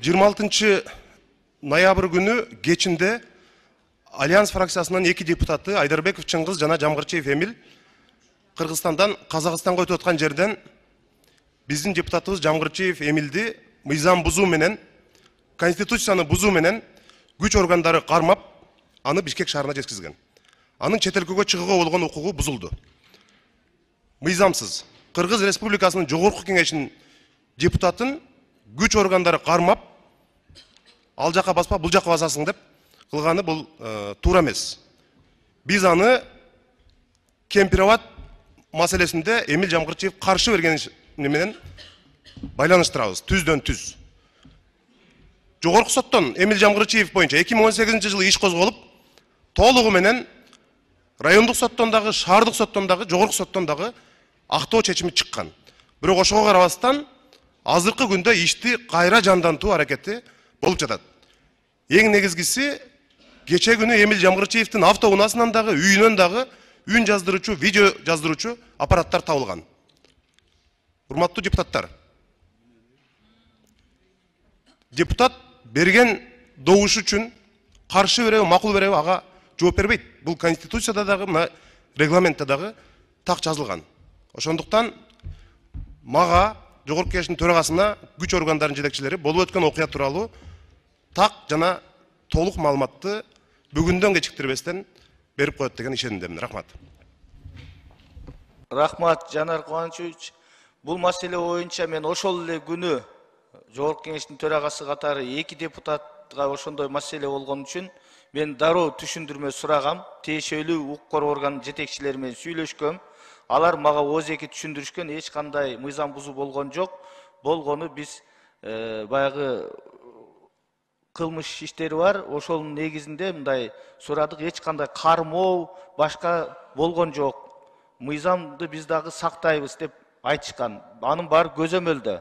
жыйырма алтынчы ноябрь күнү кечинде альянс фракциясынын эки депутаты айдарбеков чыңгыз жана жамгырчиев эмил кыргызстандан казакстанга өтүп аткан жерден биздин депутатыбыз жамгырчиев эмилди мыйзам бузуу менен конституцияны бузуу менен күч органдары кармап аны бишкек шаарына жеткизген анын чет өлкөгө чыгууга болгон укугу бузулду мыйзамсыз. Кыргыз республикасынын жогорку кеңешинин депутатын күч органдары кармап ал жака баспа бул жака басасың деп кылганы бул э, туура эмес биз аны кемпирабад маселесинде эмил жамгырчиев каршы берген менен байланыштырабыз түздөн түз жогорку соттон эмил миң он сегизинчи жылы иш козголуп толугу менен райондук соттон дагы шаардык соттон дагы жогорку соттон дагы актоо чечими чыккан бирок ошого карабастан азыркы күндө ишти кайра жандантуу аракети болуп жатат. Эң негизгиси кече күнү эмил жамгырчиевдин автоунаасынан дагы үйүнөн дагы үн жаздыруучу видео жаздыруучу аппараттар табылган. Урматтуу депутаттар. Депутат берген добуш үчүн каршы береби макул береби ага жооп бербейт. Бул конституцияда дагы мына регламентте дагы так жазылган. Ошондуктан мага жогорку кеңештин төрагасына күч органдарынын жетекчилери болуп өткөн окуя тууралуу так жана толук маалыматты бүгүндөн кечиктирбестен берип коет деген ишенимдемин рахмат рахмат жанар кубанычевич бул маселе боюнча мен ошол эле күнү жогорку кеңештин төрагасы катары эки депутатка ошондой маселе болгон үчүн мен дароо түшүндүрмө сурагам тиешелүү укук коргоо органынын жетекчилери менен сүйлөшкөм алар мага эки түшүндүрүшкөн эч кандай мыйзам бузуу болгон жок. Болгону биз э, баягы кылмыш иштери бар. Ошонун негизинде мындай сурадык эч кандай кармоо башка болгон жок. Мыйзамды биз дагы сактайбыз деп айтышкан. Анын баары көзөмөлдө.